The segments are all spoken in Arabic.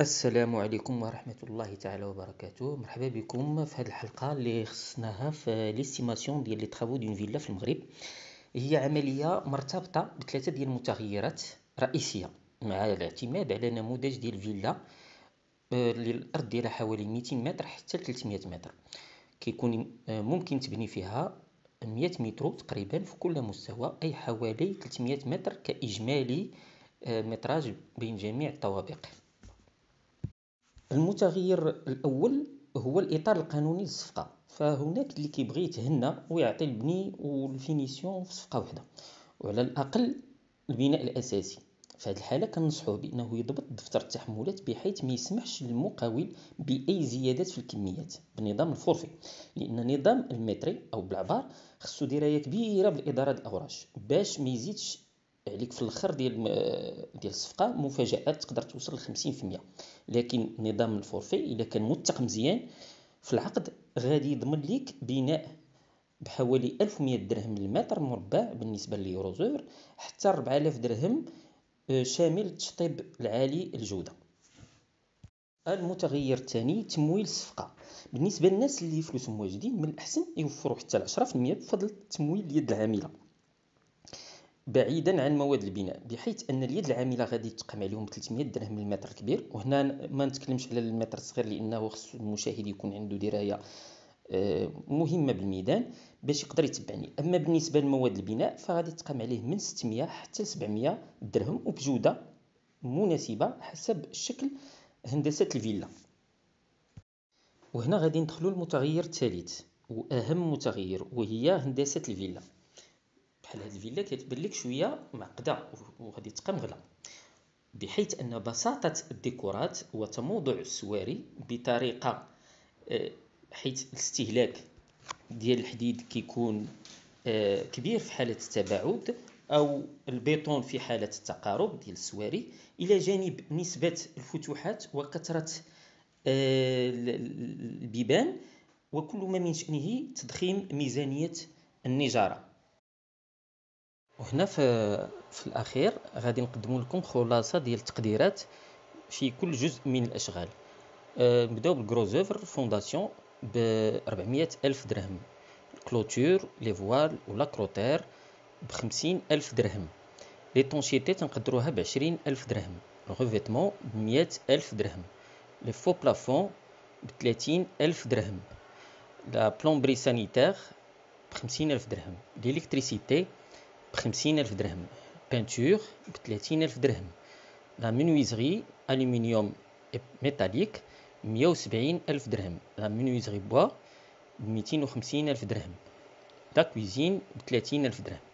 السلام عليكم ورحمة الله تعالى وبركاته. مرحبا بكم في هذه الحلقة اللي خصناها في ليستيماسيون ديال لي ترافو دون فيلا في المغرب. هي عملية مرتبطة بثلاثة ديال المتغيرات رئيسية مع الاعتماد على نموذج ديال الفيلا آه، اللي الأرض ديالها حوالي 200 متر حتى 300 متر. كيكون آه، ممكن تبني فيها 100 متر تقريبا في كل مستوى أي حوالي 300 متر كإجمالي آه، métrage بين جميع الطوابق. المتغير الأول هو الإطار القانوني للصفقة. فهناك اللي كيبغي يتهنى ويعطي البني وال finition في صفقة واحدة وعلى الأقل البناء الأساسي. في هذه الحالة كنصحوه بأنه يضبط دفتر التحملات بحيث ما يسمحش للمقاول بأي زيادات في الكميات بنظام ال forfait. لأن نظام ال métré أو بالعبار خصو دراية كبيرة بالإدارة الأوراش باش ما يزيدش عليك في الأخر ديال ديال الصفقة مفاجآت تقدر توصل ل 50% لكن نظام الفورفي إلا كان موثق مزيان في العقد غادي يضمن ليك بناء بحوالي 1100 درهم للمتر مربع بالنسبة لليوروزور حتى 4000 درهم آه، شامل التشطيب العالي الجودة. المتغير الثاني تمويل الصفقة. بالنسبة للناس اللي فلوسهم واجدين من الأحسن يوفروا حتى 10% بفضل تمويل اليد العاملة. بعيدا عن مواد البناء بحيث أن اليد العاملة غادي تقام عليهم 300 درهم للمتر الكبير وهنا ما نتكلمش على المتر الصغير لأنه خص المشاهد يكون عنده دراية آه، مهمة بالميدان باش يقدر يتبعني. أما بالنسبة لمواد البناء فغادي تقام عليه من 600 حتى 700 درهم وبجودة مناسبة حسب الشكل هندسة الفيلا. وهنا غادي ندخلوا المتغير الثالث وأهم متغير وهي هندسة الفيلا. بحال هاد الفيلا كتبان لك شوية معقده وغادي تبقى مغلى بحيث أن بساطة الديكورات وتموضع السواري بطريقة آه، حيث الاستهلاك ديال الحديد كيكون آه، كبير في حالة التباعد أو البيطون في حالة التقارب ديال السواري إلى جانب نسبة الفتوحات وكثره آه، البيبان. وكل ما من شأنه تضخيم ميزانية النجارة. وهنا في في الأخير غادي نقدم لكم خلاصة ديال التقديرات في كل جزء من الأشغال. أه نبداو بال gros œuvre fondation ب 400 ألف درهم. clôture les voiles ولا clôture ب 50 ألف درهم. l'étanchéité تنقدروها ب 20 ألف درهم. le revêtement ب 100 ألف درهم. les faux plafonds ب 30 ألف درهم. la plomberie sanitaire ب 50 ألف درهم. l'électricité بخمسين ألف درهم. peinture بثلاثين ألف درهم. la menuiserie aluminium métallique مية وسبعين ألف درهم. la menuiserie bois بميتين وخمسين ألف درهم. la cuisine بثلاثين ألف درهم.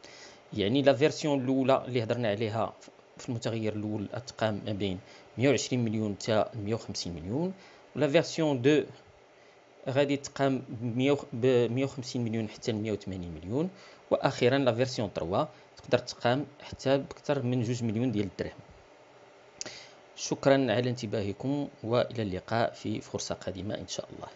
يعني la version الأولى اللي هضرنا عليها في المتغير الأول تقام ما بين مية وعشرين مليون حتى مية وخمسين مليون. و la version deux غادي تقام ب 150 مليون حتى ل 180 مليون. وأخيرا la version 3 تقدر تقام حتى بأكثر من 2 مليون ديال الدرهم. شكرا على انتباهكم وإلى اللقاء في فرصة قادمة إن شاء الله.